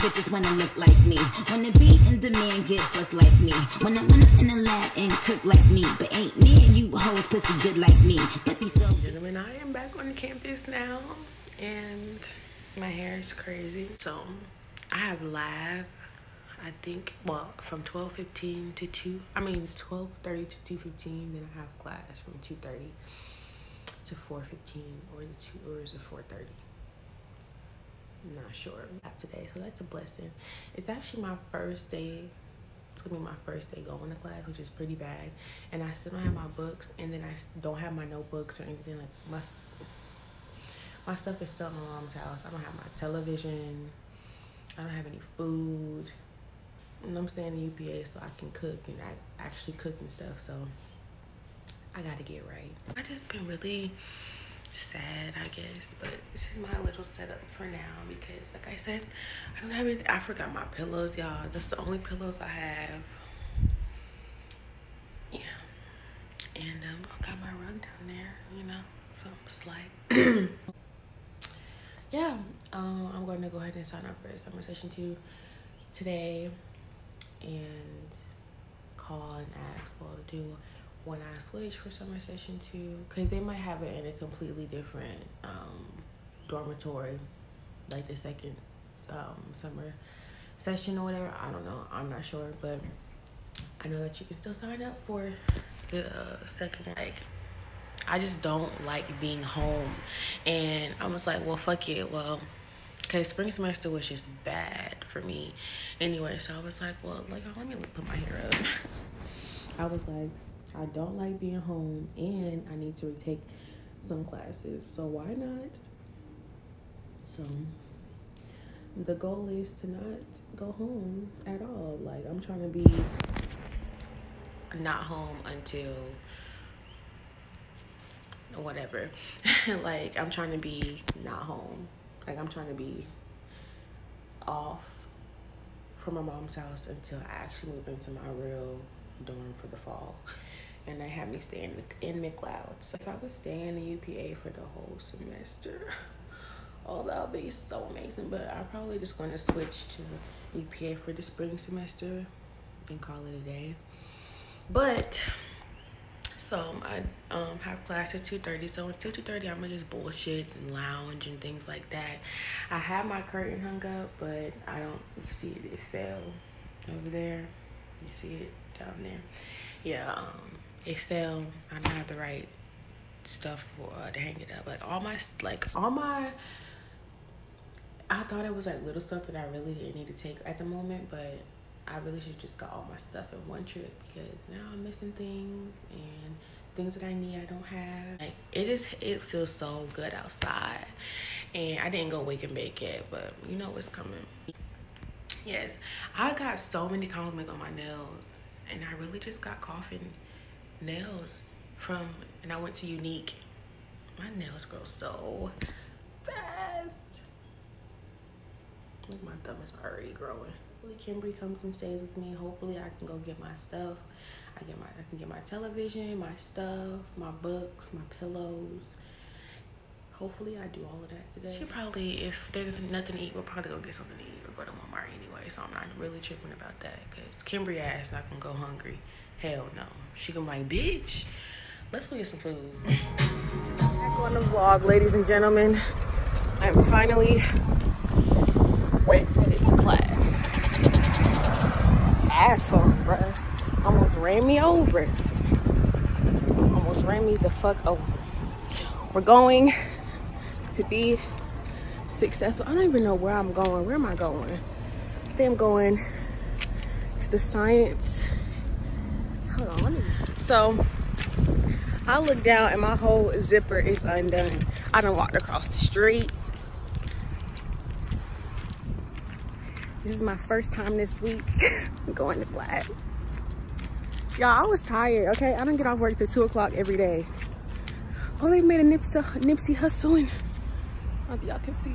bitches wanna look like me. Wanna be in demand, get booked like me. Wanna up in the lab and cook like me. But ain't me and you hoes pussy good like me. Pussy so Gentlemen, I am back on campus now and my hair is crazy. So I have live, I think, well, from 12.15 to 2, I mean 12.30 to 2.15, then I have class from 2.30 to 4.15 or the 2 or is it 4.30? Not sure after today, so that's a blessing. It's actually my first day. It's gonna be my first day going to class, which is pretty bad. And I still don't have my books, and then I don't have my notebooks or anything like my my stuff is still at my mom's house. I don't have my television. I don't have any food. And I'm staying in UPA so I can cook and I actually cook and stuff. So I gotta get right. I just been really sad, I guess. But this is my little setup for now because, like I said, I don't have anything. I forgot my pillows, y'all. That's the only pillows I have. Yeah. And um, I got my rug down there, you know, some slight. yeah, um, I'm going to go ahead and sign up for summer session two today and call and ask what to do when I switch for summer session two, because they might have it in a completely different um, dormitory, like the second um, summer session or whatever. I don't know. I'm not sure, but I know that you can still sign up for the uh, second. Like, I just don't like being home, and I was like, well, fuck it. Well, okay, spring semester was just bad for me, anyway. So I was like, well, like, let me put my hair up. I was like I don't like being home and I need to retake some classes. So why not? So the goal is to not go home at all. Like I'm trying to be not home until whatever. like I'm trying to be not home. Like I'm trying to be off from my mom's house until I actually move into my real dorm for the fall and they had me staying in McLeod. So if I was staying in UPA for the whole semester, oh, that would be so amazing. But I'm probably just going to switch to UPA for the spring semester and call it a day. But so I um, have class at 2.30. So until 2.30, I'm going to just bullshit and lounge and things like that. I have my curtain hung up, but I don't see it. It fell over there. You see it down there. Yeah, um, it fell. I don't have the right stuff for uh, to hang it up. Like all my like all my I thought it was like little stuff that I really didn't need to take at the moment, but I really should just got all my stuff in one trip because now I'm missing things and things that I need I don't have. Like it is it feels so good outside. And I didn't go wake and bake yet, but you know what's coming. Yes, I got so many compliments on my nails and I really just got coughing nails from, and I went to Unique. My nails grow so fast. My thumb is already growing. Hopefully Kimberly comes and stays with me. Hopefully I can go get my stuff. I get my I can get my television, my stuff, my books, my pillows. Hopefully I do all of that today. She probably, if there's nothing to eat, we'll probably go get something to eat or go to Walmart anyway. So I'm not really tripping about that because Kimberly ass not gonna go hungry. Hell no. She gonna be like, bitch, let's go get some food. Back on the vlog, ladies and gentlemen. I'm finally ready to class. Asshole, bruh. Almost ran me over. Almost ran me the fuck over. We're going to be successful. I don't even know where I'm going. Where am I going? I think I'm going to the science hold on. So I look down and my whole zipper is undone. I done walked across the street. This is my first time this week going to class. Y'all, I was tired, okay? I don't get off work till 2 o'clock every day. Oh, they made a Nipsey, Nipsey hustling. Don't y'all can see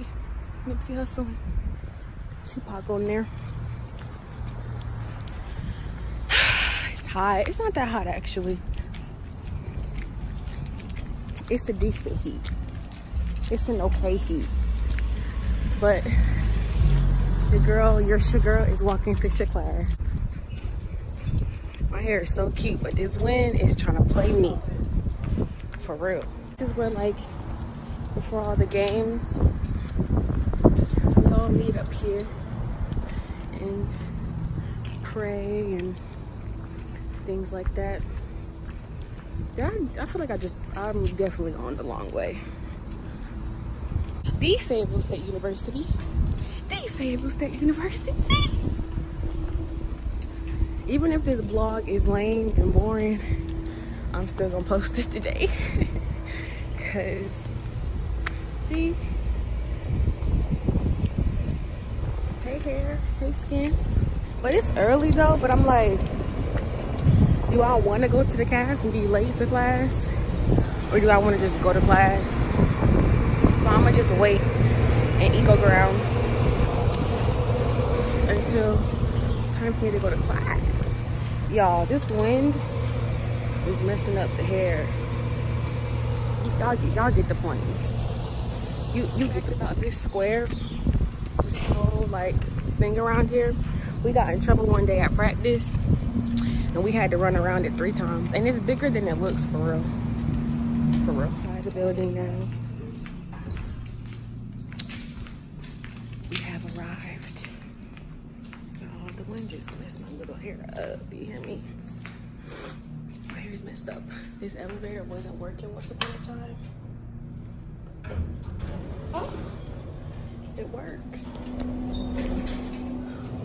Nipsey hustling. Tupac on there. It's hot. It's not that hot actually. It's a decent heat. It's an okay heat. But The girl, your sugar is walking to your class. My hair is so cute, but this wind is trying to play me. For real. This is where like, before all the games, we all meet up here and pray and things like that. Yeah, I, I feel like I just, I'm definitely on the long way. The Fayetteville State University. The Fayetteville State University. Even if this vlog is lame and boring, I'm still gonna post it today. Cause, see, hey hair, hey skin. But it's early though, but I'm like, do I want to go to the calf and be late to class? Or do I want to just go to class? So I'm to just wait and eco ground until it's time for me to go to class. Y'all, this wind is messing up the hair. Y'all get, y'all get the point. You, you get about this square, this whole like thing around here. We got in trouble one day at practice and we had to run around it three times. And it's bigger than it looks for real. For real. Side the building now. We have arrived. Oh, the wind just messed my little hair up. Do you hear me? My hair's messed up. This elevator wasn't working once upon a time. Oh, it works.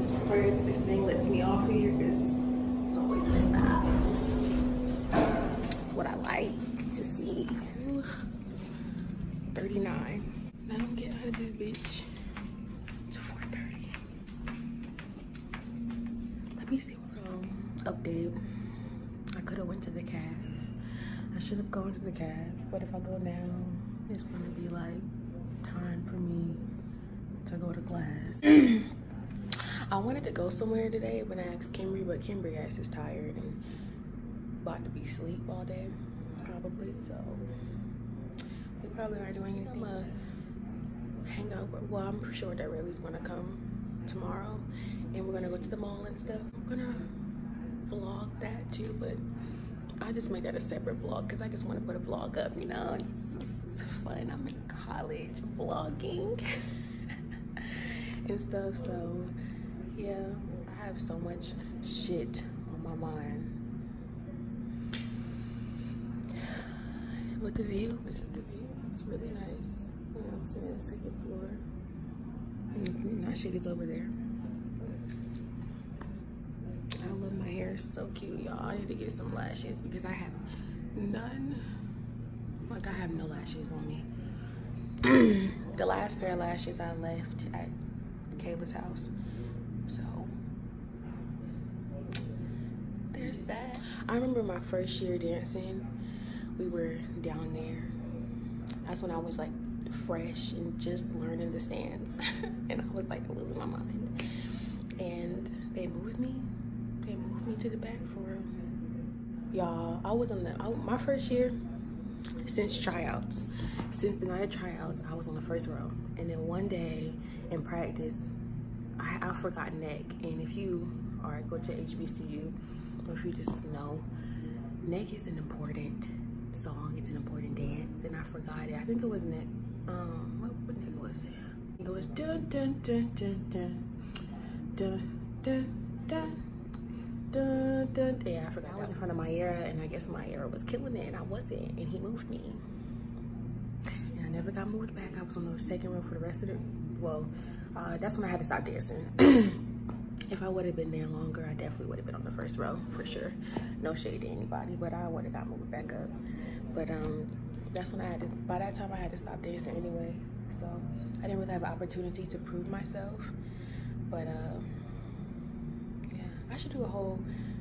I swear this thing lets me off here because it's always messed up. that's what I like to see. 39. I don't get out of this bitch to 430. Let me see what's um update. I could have went to the cab. I should have gone to the cab. but if I go now, it's gonna be like time for me to go to class. I wanted to go somewhere today, but I asked Kimberly, but Kimberly ass is tired and about to be asleep all day, probably. So we probably aren't doing anything. I'm gonna hang out. Well, I'm sure that Rayleigh's gonna come tomorrow, and we're gonna go to the mall and stuff. I'm gonna vlog that too, but I just made that a separate vlog because I just want to put a vlog up. You know, it's, it's fun. I'm in college vlogging and stuff, so yeah, I have so much shit on my mind. Look the view. This is the view. It's really nice. I'm sitting on the second floor. Mm -hmm. My shit is over there. I love my hair. It's so cute, y'all. I need to get some lashes because I have none. Like I have no lashes on me. the last pair of lashes I left at Kayla's house So there's that. I remember my first year dancing, we were down there. That's when I was like fresh and just learning the stance. and I was like losing my mind. And they moved me. They moved me to the back for real. Y'all, I was on the, I, my first year since tryouts. Since the night of tryouts, I was on the first row. And then one day in practice, I, I forgot neck. And if you are go to HBCU, or if you just know, neck is an important song. It's an important dance, and I forgot it. I think it was neck. Um, what, what neck was it? It was dun dun dun dun dun dun dun dun. Dun, dun. Yeah, I forgot. I was in front of Myera, and I guess Myera was killing it, and I wasn't, and he moved me. Never got moved back. I was on the second row for the rest of the, well, uh, that's when I had to stop dancing. if I would have been there longer, I definitely would have been on the first row for sure. No shade to anybody, but I would have got moved back up. But um, that's when I had to, by that time I had to stop dancing anyway. So I didn't really have an opportunity to prove myself. But uh, yeah, I should do a whole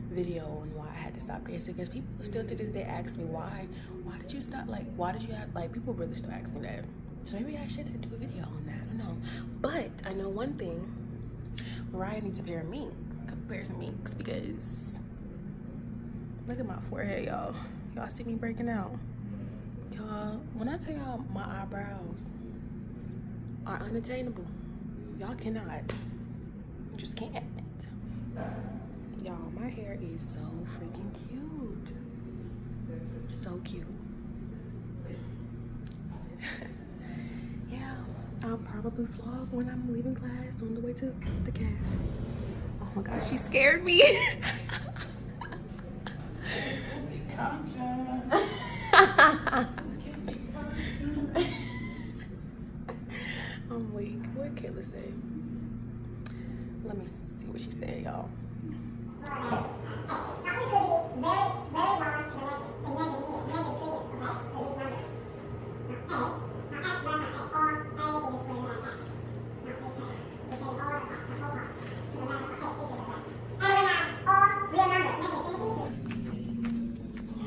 video on why I had to stop dancing because people still to this day ask me why, why did you stop? Like, why did you have, like people really still ask me that. So maybe I should do a video on that, I don't know. But I know one thing, Maryah needs a pair of minks, a couple pairs of minks because look at my forehead, y'all. Y'all see me breaking out. Y'all, when I tell y'all my eyebrows are unattainable, y'all cannot. just can't. Y'all, my hair is so freaking cute. So cute. yeah, I'll probably vlog when I'm leaving class on the way to the cafe. Oh my gosh, she scared me. I'm weak. What Kayla say? Let me see what she said, y'all.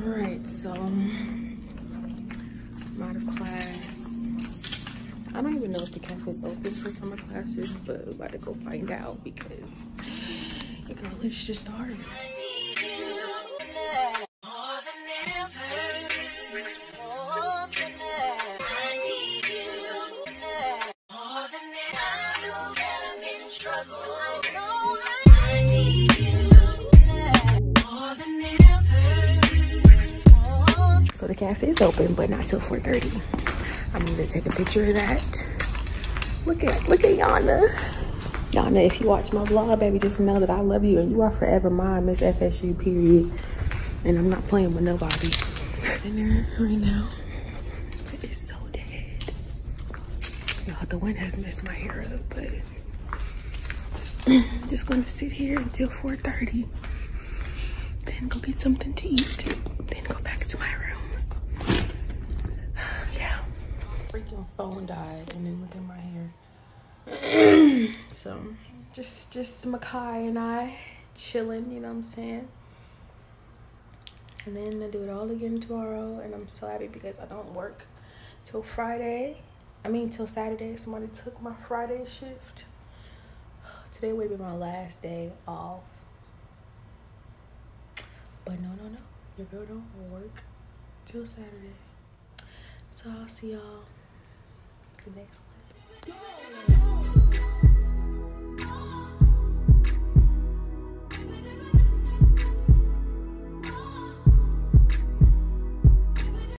Alright, so I'm out of class. I don't even know if the cafe is open for summer classes, about to go find out because girl is just. So the cafe is open, but not till 4.30. I'm gonna take a picture of that. Look at look at Yana. Yana, if you watch my vlog, baby, just know that I love you and you are forever mine, Miss FSU, period. And I'm not playing with nobody. It's in there right now. It is so dead. Y'all, the wind has messed my hair up, but I'm just gonna sit here until 4.30. Then go get something to eat. Then go back to my room. yeah. Freaking died and then look at my hair. so just just Makai and I chilling, you know what I'm saying? And then I do it all again tomorrow and I'm so happy because I don't work till Friday. I mean till Saturday. Somebody took my Friday shift. Today would been my last day off. But no, no, no. Your girl don't work till Saturday. So I'll see y'all the next clip.